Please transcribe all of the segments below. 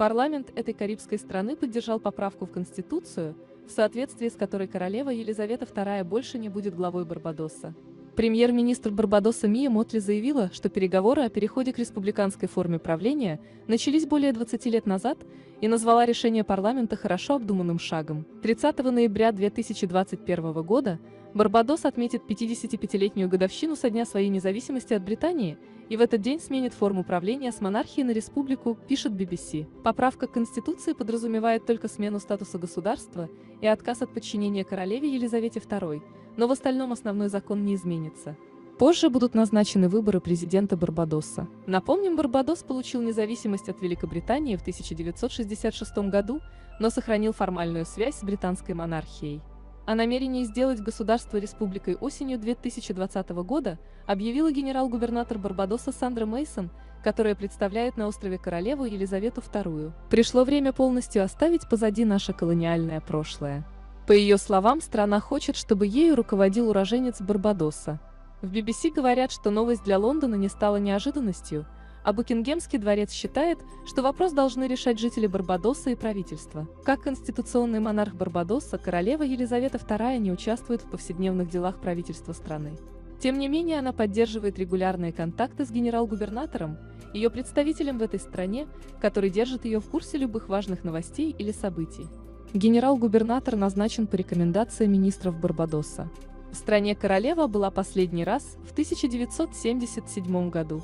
Парламент этой карибской страны поддержал поправку в Конституцию, в соответствии с которой королева Елизавета II больше не будет главой Барбадоса. Премьер-министр Барбадоса Мия Мотли заявила, что переговоры о переходе к республиканской форме правления начались более 20 лет назад и назвала решение парламента хорошо обдуманным шагом. 30 ноября 2021 года Барбадос отметит 55-летнюю годовщину со дня своей независимости от Британии и в этот день сменит форму правления с монархии на республику, пишет BBC. Поправка к Конституции подразумевает только смену статуса государства и отказ от подчинения королеве Елизавете II, но в остальном основной закон не изменится. Позже будут назначены выборы президента Барбадоса. Напомним, Барбадос получил независимость от Великобритании в 1966 году, но сохранил формальную связь с британской монархией. О намерении сделать государство республикой осенью 2020 года объявила генерал-губернатор Барбадоса Сандра Мейсон, которая представляет на острове королеву Елизавету II. Пришло время полностью оставить позади наше колониальное прошлое. По ее словам, страна хочет, чтобы ею руководил уроженец Барбадоса. В BBC говорят, что новость для Лондона не стала неожиданностью – а Букингемский дворец считает, что вопрос должны решать жители Барбадоса и правительство. Как конституционный монарх Барбадоса, королева Елизавета II не участвует в повседневных делах правительства страны. Тем не менее, она поддерживает регулярные контакты с генерал-губернатором, ее представителем в этой стране, который держит ее в курсе любых важных новостей или событий. Генерал-губернатор назначен по рекомендации министров Барбадоса. В стране королева была последний раз в 1977 году.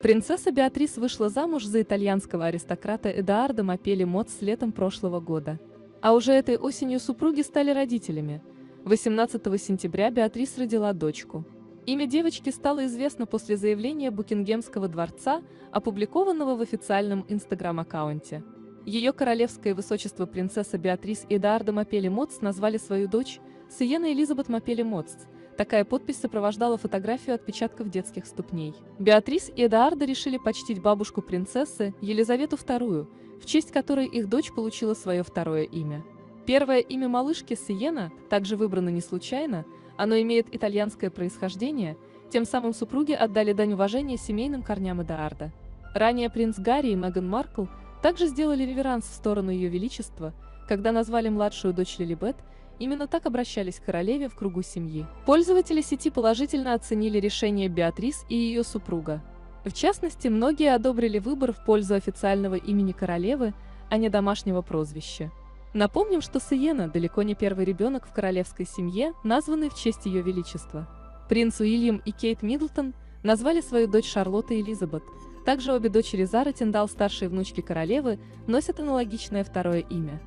Принцесса Беатрис вышла замуж за итальянского аристократа Эдуардо Мапели Моц летом прошлого года. А уже этой осенью супруги стали родителями. 18 сентября Беатрис родила дочку. Имя девочки стало известно после заявления Букингемского дворца, опубликованного в официальном инстаграм-аккаунте. Ее королевское высочество принцесса Беатрис и Эдуардо Мапели Моц назвали свою дочь Сиена Элизабет Мапели Моц – Такая подпись сопровождала фотографию отпечатков детских ступней. Беатрис и Эдуарда решили почтить бабушку принцессы, Елизавету II, в честь которой их дочь получила свое второе имя. Первое имя малышки Сиена также выбрано не случайно, оно имеет итальянское происхождение, тем самым супруги отдали дань уважения семейным корням Эдуарда. Ранее принц Гарри и Меган Маркл также сделали реверанс в сторону Ее Величества, когда назвали младшую дочь Лилибет – Именно так обращались к королеве в кругу семьи. Пользователи сети положительно оценили решение Беатрис и ее супруга. В частности, многие одобрили выбор в пользу официального имени королевы, а не домашнего прозвища. Напомним, что Сиена далеко не первый ребенок в королевской семье, названный в честь ее величества. Принц Уильям и Кейт Миддлтон назвали свою дочь Шарлотта Элизабет. Также обе дочери Зара Тиндал, старшей внучки королевы, носят аналогичное второе имя.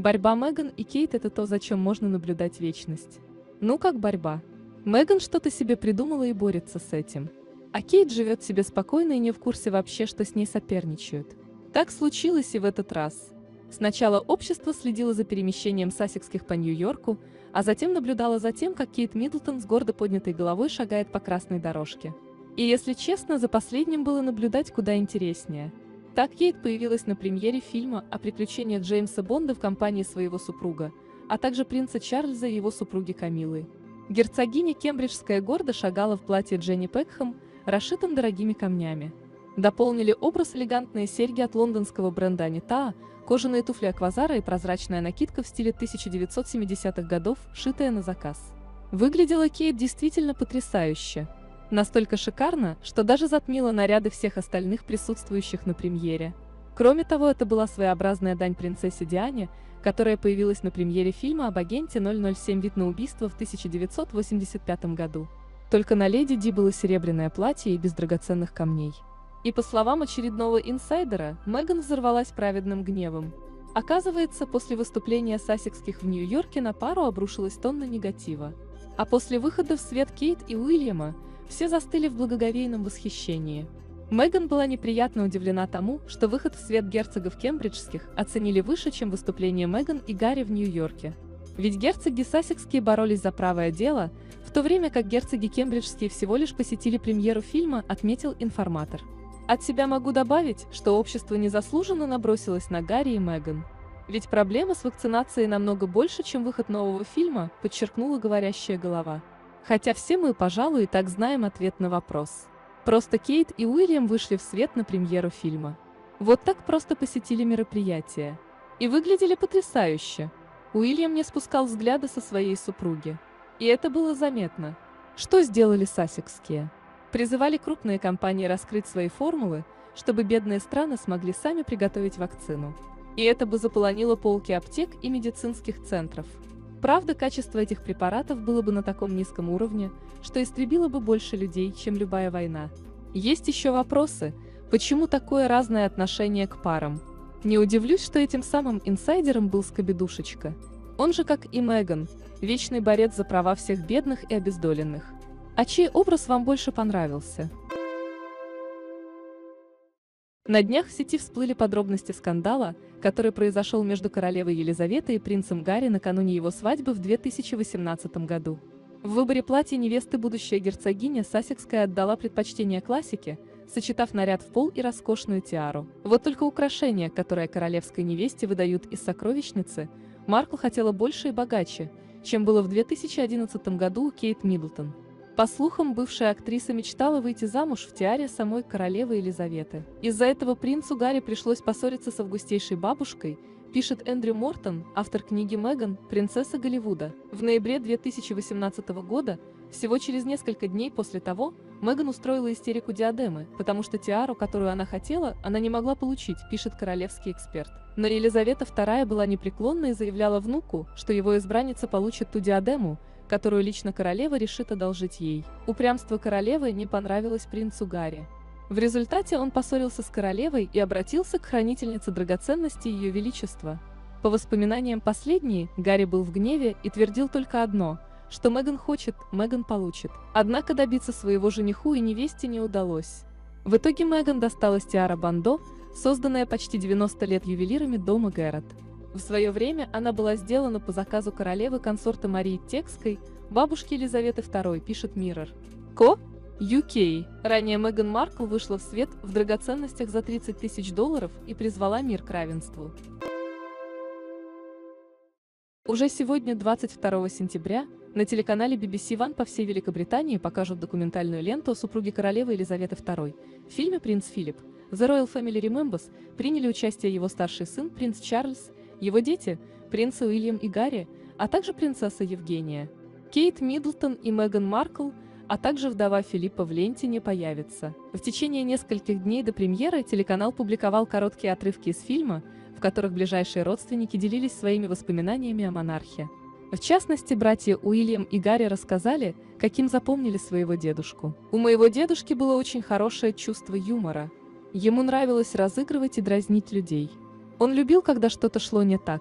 Борьба Меган и Кейт – это то, за чем можно наблюдать вечность. Ну как борьба? Меган что-то себе придумала и борется с этим. А Кейт живет себе спокойно и не в курсе вообще, что с ней соперничают. Так случилось и в этот раз. Сначала общество следило за перемещением сасекских по Нью-Йорку, а затем наблюдало за тем, как Кейт Миддлтон с гордо поднятой головой шагает по красной дорожке. И если честно, за последним было наблюдать куда интереснее – так Кейт появилась на премьере фильма о приключениях Джеймса Бонда в компании своего супруга, а также принца Чарльза и его супруги Камилы. Герцогиня Кембриджская гордо шагала в платье Дженни Пекхэм, расшитом дорогими камнями. Дополнили образ элегантные серьги от лондонского бренда Анита, кожаные туфли Аквазара и прозрачная накидка в стиле 1970-х годов, шитая на заказ. Выглядела Кейт действительно потрясающе – Настолько шикарно, что даже затмило наряды всех остальных присутствующих на премьере. Кроме того, это была своеобразная дань принцессе Диане, которая появилась на премьере фильма об агенте 007 «Вид на убийство» в 1985 году. Только на леди Ди было серебряное платье и без драгоценных камней. И по словам очередного инсайдера, Меган взорвалась праведным гневом. Оказывается, после выступления сасекских в Нью-Йорке на пару обрушилась тонна негатива. А после выхода в свет Кейт и Уильяма все застыли в благоговейном восхищении. Меган была неприятно удивлена тому, что выход в свет герцогов кембриджских оценили выше, чем выступление Меган и Гарри в Нью-Йорке. Ведь герцоги Сассекские боролись за правое дело, в то время как герцоги кембриджские всего лишь посетили премьеру фильма, отметил информатор. От себя могу добавить, что общество незаслуженно набросилось на Гарри и Меган. Ведь проблема с вакцинацией намного больше, чем выход нового фильма, подчеркнула говорящая голова. Хотя все мы, пожалуй, и так знаем ответ на вопрос. Просто Кейт и Уильям вышли в свет на премьеру фильма. Вот так просто посетили мероприятие. И выглядели потрясающе. Уильям не спускал взгляда со своей супруги. И это было заметно. Что сделали сасекские? Призывали крупные компании раскрыть свои формулы, чтобы бедные страны смогли сами приготовить вакцину. И это бы заполонило полки аптек и медицинских центров. Правда, качество этих препаратов было бы на таком низком уровне, что истребило бы больше людей, чем любая война. Есть еще вопросы, почему такое разное отношение к парам. Не удивлюсь, что этим самым инсайдером был Скобидушечка. Он же, как и Меган, вечный борец за права всех бедных и обездоленных. А чей образ вам больше понравился? На днях в сети всплыли подробности скандала, который произошел между королевой Елизаветой и принцем Гарри накануне его свадьбы в 2018 году. В выборе платья невесты будущая герцогиня Сасекская отдала предпочтение классике, сочетав наряд в пол и роскошную тиару. Вот только украшения, которые королевской невесте выдают из сокровищницы, Маркл хотела больше и богаче, чем было в 2011 году у Кейт Миддлтон. По слухам, бывшая актриса мечтала выйти замуж в тиаре самой королевы Елизаветы. Из-за этого принцу Гарри пришлось поссориться с августейшей бабушкой, пишет Эндрю Мортон, автор книги «Меган. Принцесса Голливуда». В ноябре 2018 года, всего через несколько дней после того, Меган устроила истерику диадемы, потому что тиару, которую она хотела, она не могла получить, пишет королевский эксперт. Но Елизавета II была непреклонна и заявляла внуку, что его избранница получит ту диадему, которую лично королева решит одолжить ей. Упрямство королевы не понравилось принцу Гарри. В результате он поссорился с королевой и обратился к хранительнице драгоценностей Ее Величества. По воспоминаниям последней, Гарри был в гневе и твердил только одно, что Меган хочет, Меган получит. Однако добиться своего жениху и невесте не удалось. В итоге Меган досталась тиара Бандо, созданная почти 90 лет ювелирами дома Гэррот. В свое время она была сделана по заказу королевы консорта Марии Текской, бабушки Елизаветы II, пишет Mirror. Ко? UK. Ранее Меган Маркл вышла в свет в драгоценностях за 30 тысяч долларов и призвала мир к равенству. Уже сегодня, 22 сентября, на телеканале BBC One по всей Великобритании покажут документальную ленту о супруге королевы Елизаветы II. В фильме «Принц Филипп» The Royal Family Remembers приняли участие его старший сын, принц Чарльз, его дети – принцы Уильям и Гарри, а также принцесса Евгения. Кейт Миддлтон и Меган Маркл, а также вдова Филиппа в ленте не появятся. В течение нескольких дней до премьеры телеканал публиковал короткие отрывки из фильма, в которых ближайшие родственники делились своими воспоминаниями о монархе. В частности, братья Уильям и Гарри рассказали, каким запомнили своего дедушку. У моего дедушки было очень хорошее чувство юмора. Ему нравилось разыгрывать и дразнить людей. Он любил, когда что-то шло не так.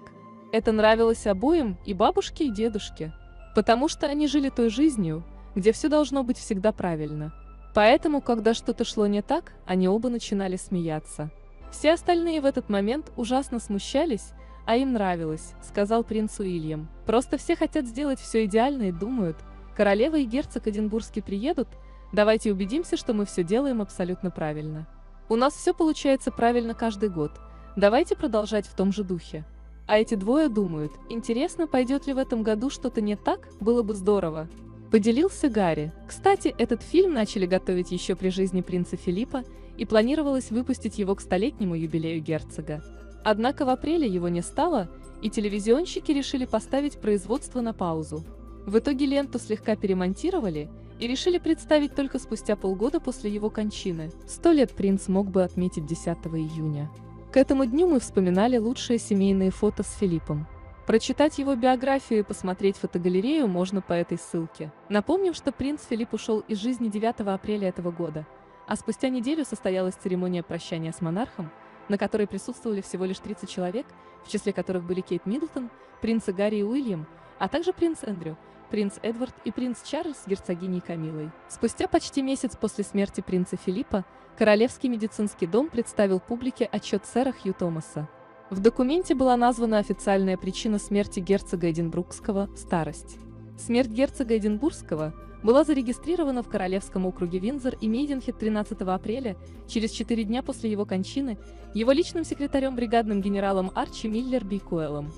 Это нравилось обоим, и бабушке, и дедушке. Потому что они жили той жизнью, где все должно быть всегда правильно. Поэтому, когда что-то шло не так, они оба начинали смеяться. Все остальные в этот момент ужасно смущались, а им нравилось, сказал принц Уильям. Просто все хотят сделать все идеально и думают, королева и герцог Эдинбургский приедут, давайте убедимся, что мы все делаем абсолютно правильно. У нас все получается правильно каждый год – Давайте продолжать в том же духе. А эти двое думают, интересно, пойдет ли в этом году что-то не так, было бы здорово. Поделился Гарри. Кстати, этот фильм начали готовить еще при жизни принца Филиппа, и планировалось выпустить его к столетнему юбилею герцога. Однако в апреле его не стало, и телевизионщики решили поставить производство на паузу. В итоге ленту слегка перемонтировали и решили представить только спустя полгода после его кончины. Сто лет принц мог бы отметить 10 июня. К этому дню мы вспоминали лучшие семейные фото с Филиппом. Прочитать его биографию и посмотреть фотогалерею можно по этой ссылке. Напомним, что принц Филипп ушел из жизни 9 апреля этого года, а спустя неделю состоялась церемония прощания с монархом, на которой присутствовали всего лишь 30 человек, в числе которых были Кейт Миддлтон, принцы Гарри и Уильям, а также принц Эндрю, принц Эдвард и принц Чарльз с герцогиней Камилой. Спустя почти месяц после смерти принца Филиппа, Королевский медицинский дом представил публике отчет сэра Хью Томаса. В документе была названа официальная причина смерти герцога Эдинбургского – старость. Смерть герцога Эдинбургского была зарегистрирована в Королевском округе Винзор и Мейденхед 13 апреля, через четыре дня после его кончины, его личным секретарем бригадным генералом Арчи Миллер Бикуэлом.